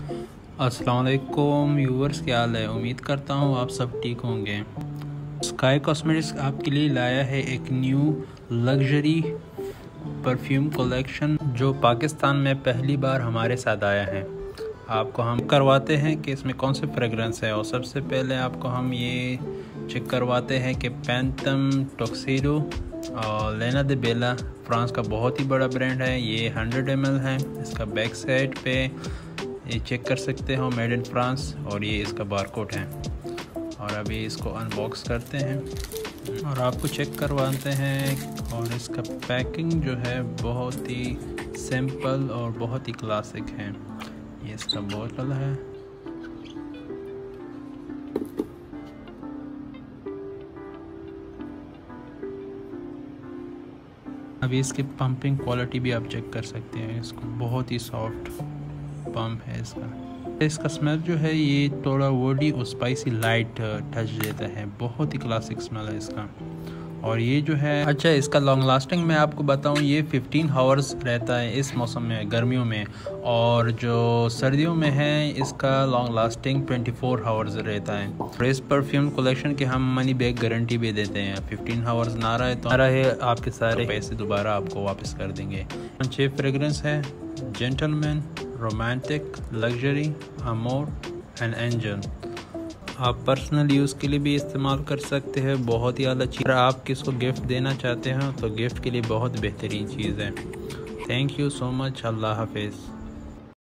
अस्सलाम वालेकुम व्यूवर्स, क्या हाल है? उम्मीद करता हूँ आप सब ठीक होंगे। स्काई कॉस्मेटिक्स आपके लिए लाया है एक न्यू लग्जरी परफ्यूम कलेक्शन, जो पाकिस्तान में पहली बार हमारे साथ आया है। आपको हम करवाते हैं कि इसमें कौन से फ्रेगरेंस है, और सबसे पहले आपको हम ये चेक करवाते हैं कि पैंतम टॉक्सीडो और लेना दे बेला, फ्रांस का बहुत ही बड़ा ब्रांड है। ये 100 एम है, इसका बैक साइड पे ये चेक कर सकते हो मेड इन फ्रांस और ये इसका बारकोड है। और अभी इसको अनबॉक्स करते हैं। और आपको चेक करवाते हैं, और इसका पैकिंग जो है बहुत ही सिंपल और बहुत ही क्लासिक है। ये इसका बोतल है। अभी इसकी पंपिंग क्वालिटी भी आप चेक कर सकते हैं। इसको बहुत ही सॉफ्ट पंप है इसका। इसका स्मेल जो है, ये थोड़ा वोडी और स्पाइसी लाइट टच देता है। बहुत ही क्लासिक स्मेल है इसका। और ये जो है अच्छा इसका लॉन्ग लास्टिंग मैं आपको बताऊँ, ये 15 हावर्स रहता है इस मौसम में, गर्मियों में। और जो सर्दियों में है, इसका लॉन्ग लास्टिंग 24 हावर्स रहता है। और इस परफ्यूम कलेक्शन के हम मनी बैग गारंटी भी देते हैं। 15 हावर्स ना रहे तो रहे, आपके सारे पैसे दोबारा आपको वापस कर देंगे। छः फ्रेगरेंस है gentleman romantic luxury amour and एंजन आप पर्सनल यूज़ के लिए भी इस्तेमाल कर सकते हैं, बहुत ही ज़्यादा चीज़। आप किसको गिफ्ट देना चाहते हैं तो गिफ्ट के लिए बहुत बेहतरीन चीज़ है। थैंक यू सो मच अल्लाह हाफिज़।